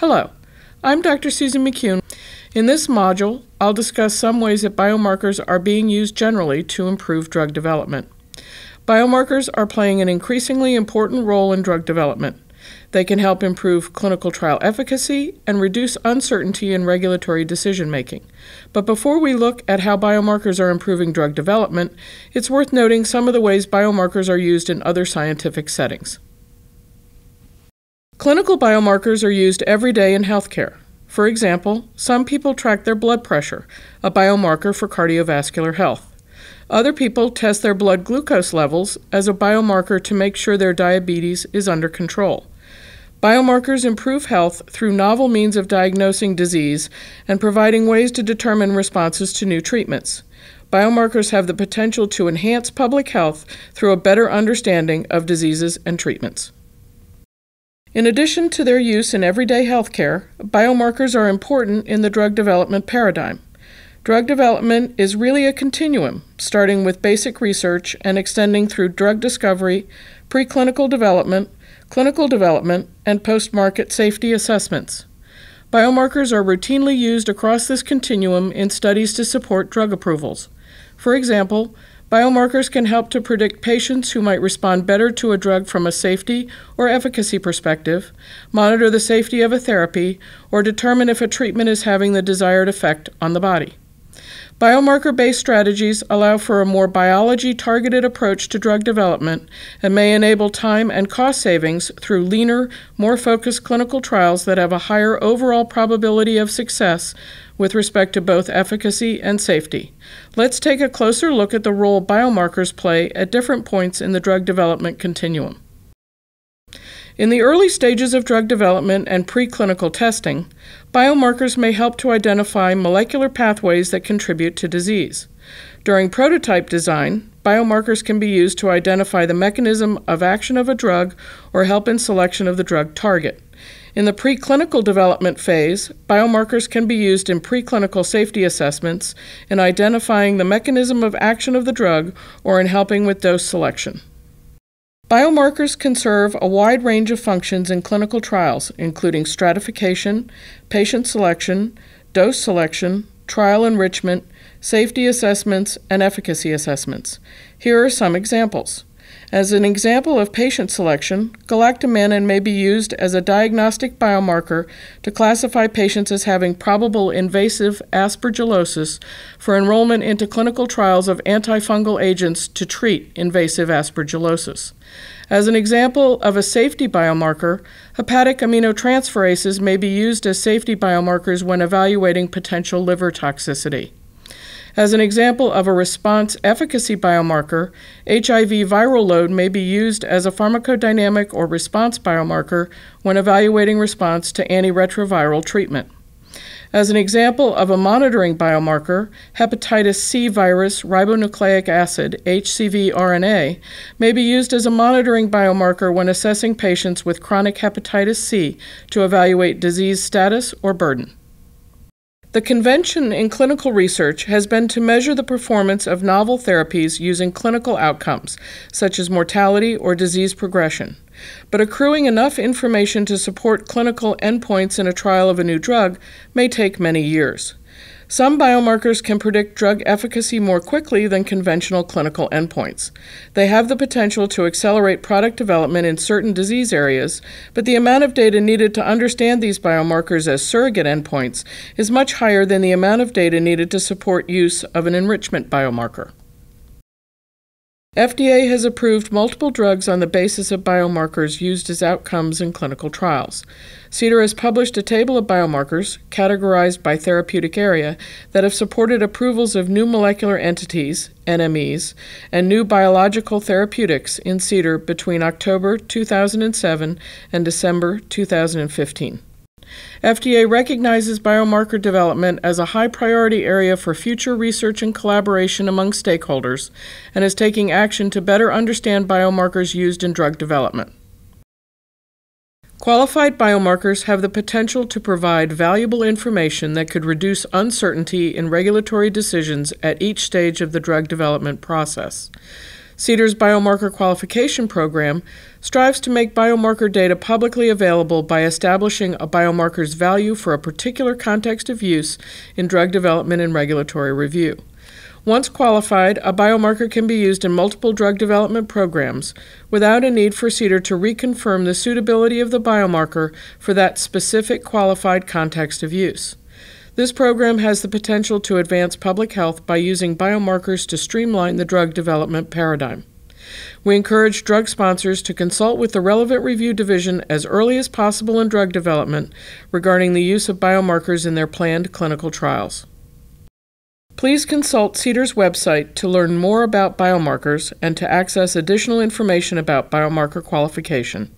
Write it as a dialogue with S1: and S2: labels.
S1: Hello, I'm Dr. Susan McCune. In this module, I'll discuss some ways that biomarkers are being used generally to improve drug development. Biomarkers are playing an increasingly important role in drug development. They can help improve clinical trial efficacy and reduce uncertainty in regulatory decision making. But before we look at how biomarkers are improving drug development, it's worth noting some of the ways biomarkers are used in other scientific settings. Clinical biomarkers are used every day in healthcare. For example, some people track their blood pressure, a biomarker for cardiovascular health. Other people test their blood glucose levels as a biomarker to make sure their diabetes is under control. Biomarkers improve health through novel means of diagnosing disease and providing ways to determine responses to new treatments. Biomarkers have the potential to enhance public health through a better understanding of diseases and treatments. In addition to their use in everyday healthcare, biomarkers are important in the drug development paradigm. Drug development is really a continuum, starting with basic research and extending through drug discovery, preclinical development, clinical development, and post market safety assessments. Biomarkers are routinely used across this continuum in studies to support drug approvals. For example, Biomarkers can help to predict patients who might respond better to a drug from a safety or efficacy perspective, monitor the safety of a therapy, or determine if a treatment is having the desired effect on the body. Biomarker based strategies allow for a more biology targeted approach to drug development and may enable time and cost savings through leaner, more focused clinical trials that have a higher overall probability of success with respect to both efficacy and safety. Let's take a closer look at the role biomarkers play at different points in the drug development continuum. In the early stages of drug development and preclinical testing, biomarkers may help to identify molecular pathways that contribute to disease. During prototype design, biomarkers can be used to identify the mechanism of action of a drug or help in selection of the drug target. In the preclinical development phase, biomarkers can be used in preclinical safety assessments in identifying the mechanism of action of the drug or in helping with dose selection. Biomarkers can serve a wide range of functions in clinical trials, including stratification, patient selection, dose selection, trial enrichment, safety assessments, and efficacy assessments. Here are some examples. As an example of patient selection, galactomannan may be used as a diagnostic biomarker to classify patients as having probable invasive aspergillosis for enrollment into clinical trials of antifungal agents to treat invasive aspergillosis. As an example of a safety biomarker, hepatic aminotransferases may be used as safety biomarkers when evaluating potential liver toxicity. As an example of a response efficacy biomarker, HIV viral load may be used as a pharmacodynamic or response biomarker when evaluating response to antiretroviral treatment. As an example of a monitoring biomarker, hepatitis C virus ribonucleic acid, HCV RNA, may be used as a monitoring biomarker when assessing patients with chronic hepatitis C to evaluate disease status or burden. The convention in clinical research has been to measure the performance of novel therapies using clinical outcomes, such as mortality or disease progression. But accruing enough information to support clinical endpoints in a trial of a new drug may take many years. Some biomarkers can predict drug efficacy more quickly than conventional clinical endpoints. They have the potential to accelerate product development in certain disease areas, but the amount of data needed to understand these biomarkers as surrogate endpoints is much higher than the amount of data needed to support use of an enrichment biomarker. FDA has approved multiple drugs on the basis of biomarkers used as outcomes in clinical trials. CDER has published a table of biomarkers, categorized by therapeutic area, that have supported approvals of new molecular entities, NMEs, and new biological therapeutics in CDER between October 2007 and December 2015. FDA recognizes biomarker development as a high priority area for future research and collaboration among stakeholders and is taking action to better understand biomarkers used in drug development. Qualified biomarkers have the potential to provide valuable information that could reduce uncertainty in regulatory decisions at each stage of the drug development process. CDER's biomarker qualification program strives to make biomarker data publicly available by establishing a biomarker's value for a particular context of use in drug development and regulatory review. Once qualified, a biomarker can be used in multiple drug development programs without a need for CDER to reconfirm the suitability of the biomarker for that specific qualified context of use. This program has the potential to advance public health by using biomarkers to streamline the drug development paradigm. We encourage drug sponsors to consult with the relevant review division as early as possible in drug development regarding the use of biomarkers in their planned clinical trials. Please consult CDER's website to learn more about biomarkers and to access additional information about biomarker qualification.